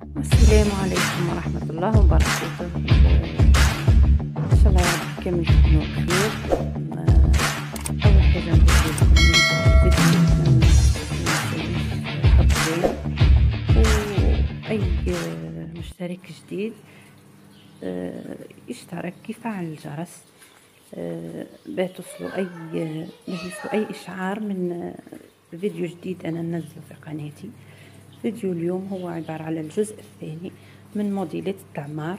السلام عليكم ورحمة الله وبركاته. إن شاء الله يا رب كامل تكونوا بخير. أول حاجة نقول لكم وأي مشترك جديد يشترك يفعل الجرس. باش توصلوا أي أي إشعار من فيديو جديد أنا ننزله في قناتي. فيديو اليوم هو عبارة على الجزء الثاني من موديلات التعمار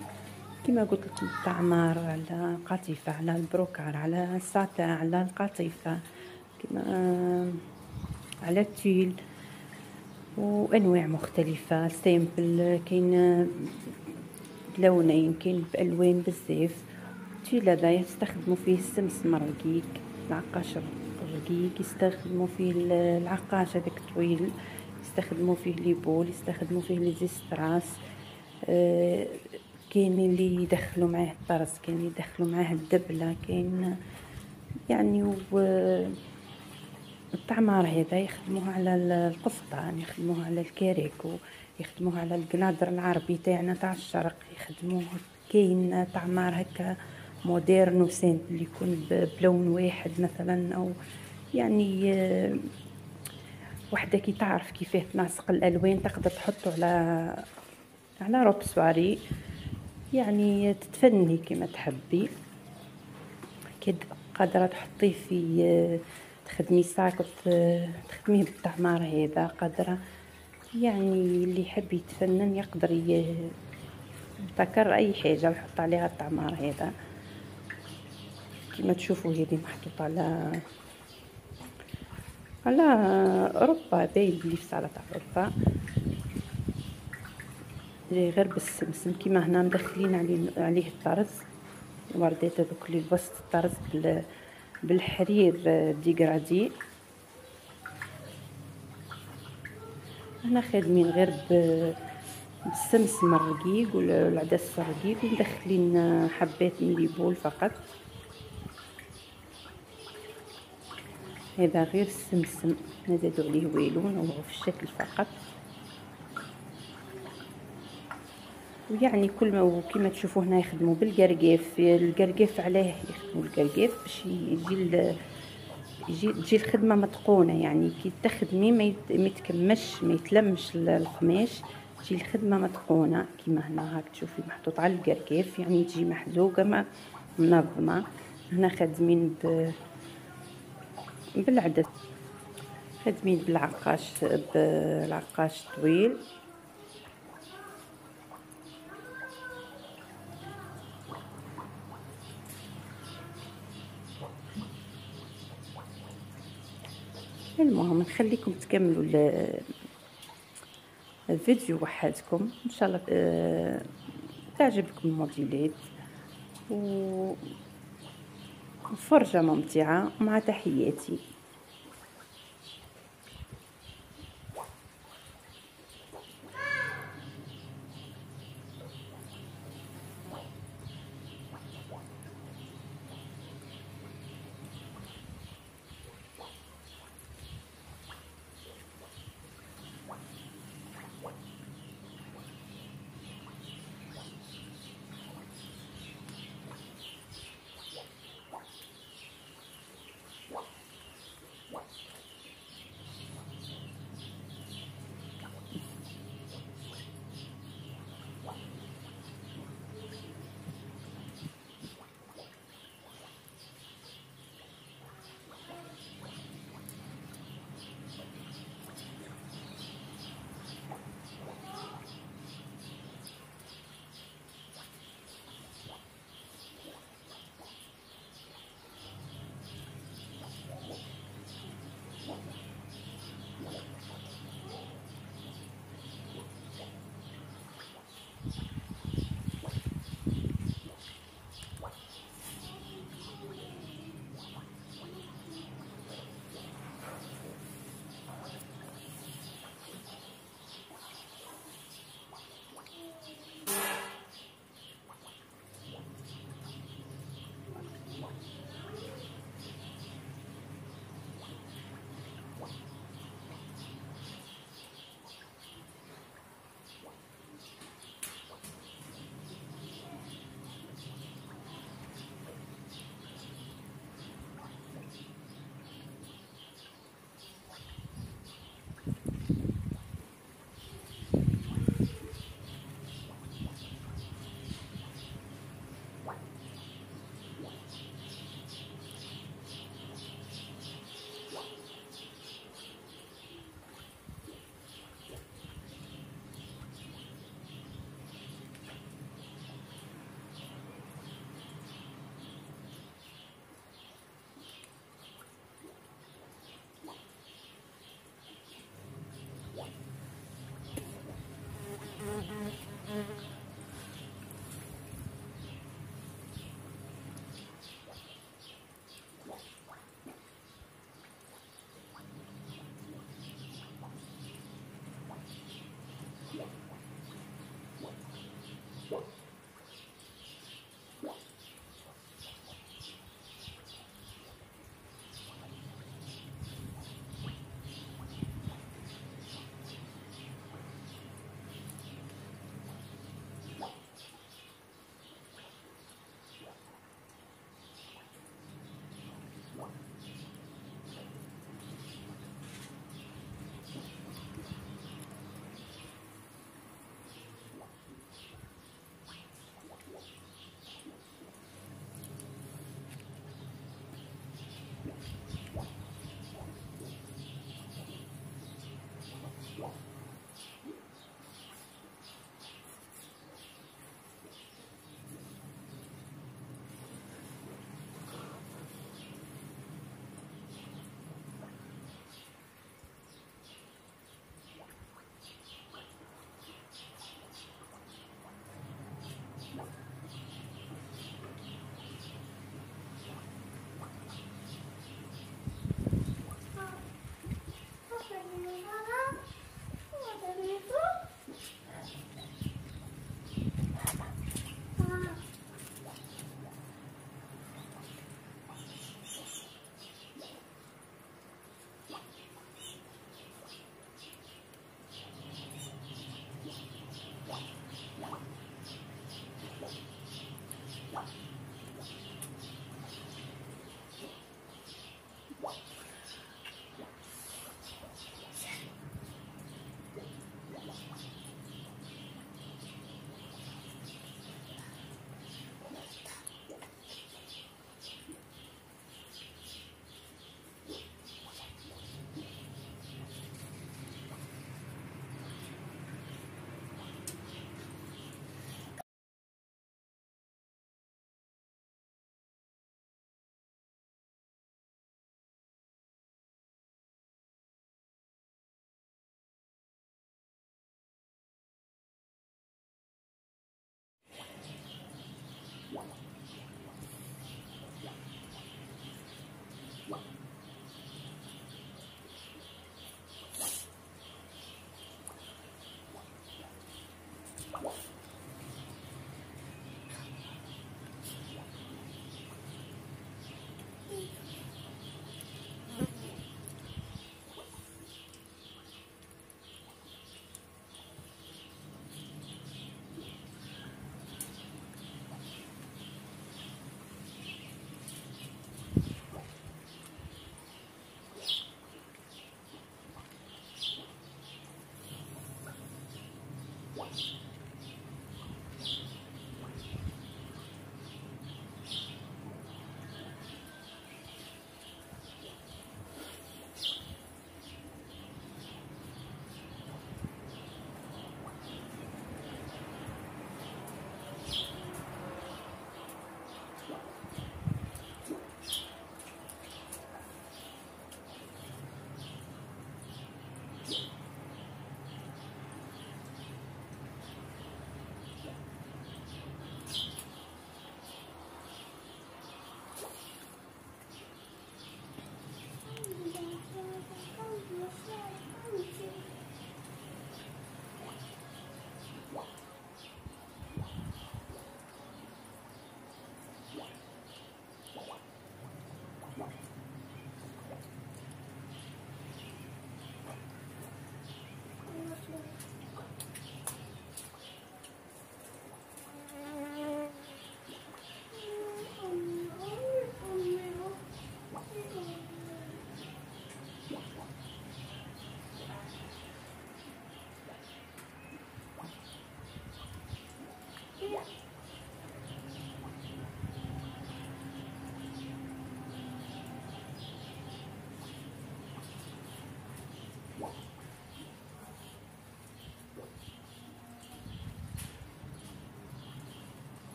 كما قلت لكم التعمار على قطيفة على البروكار على الساتان على القطيفة كما على ال tulle وأنواع مختلفة. simple كاين لونين كاين بألوان بزاف. ال tulle هذا يستخدموا فيه السمسم الرقيق العقاش الرقيق يستخدموا فيه العقاش هذاك طويل يستخدموا فيه لي بول يستخدموا فيه لي زيستراس. آه كاين اللي يدخلوا معاه الطرز كاين اللي يدخلوا معاه الدبلة كاين يعني و الطعمار هذا يخدموه على القفطان يخدموه على الكاريكو يخدموه على القنادر العربي تاعنا تاع الشرق يخدموه. كاين تعمار هكا moderne وسين اللي يكون بلون واحد مثلا أو يعني آه وحدة كي تعرف كيفاه تناسق الألوان تقدر تحطه على على robe soirée. يعني تتفني كما تحبي. كي قادره تحطيه في تخدمي sac تخدميه بالتعمار هذا قادره يعني اللي يحب يتفنن يقدر يبتكر أي حاجة ويحط عليها التعمار هذا. كما تشوفوا هذه محطوطة على على أوروبا باين بلي في صالة أوروبا. غير بالسمسم كيما هنا مدخلين عليه عليه الطرز. وردات هذوك اللي بوسط الطرز بالحرير ديكرادي هنا خادمين غير بالسمسم الرقيق والعدس الرقيق. ومدخلين حبات من ليبول فقط. هذا غير السمسم. نزيدو عليه ويلون وهو في الشكل فقط. ويعني كل ما كما تشوفوا هنا يخدموا بالقرقاف القرقاف علاه يخدموا القرقاف باش يجي يجي تجي الخدمة متقونة. يعني كي تخدمي ما يتكمش ما يتلمش القماش تجي الخدمة متقونة. كيما هنا هاك تشوفي محطوط على القرقاف يعني تجي محزوقة منظمة. هنا خادمين ب بالعدس خدمين بالعقاش بالعقاش طويل. المهم نخليكم تكملوا الفيديو وحدكم. إن شاء الله آه، تعجبكم الموديلات. و فرجة ممتعة مع تحياتي.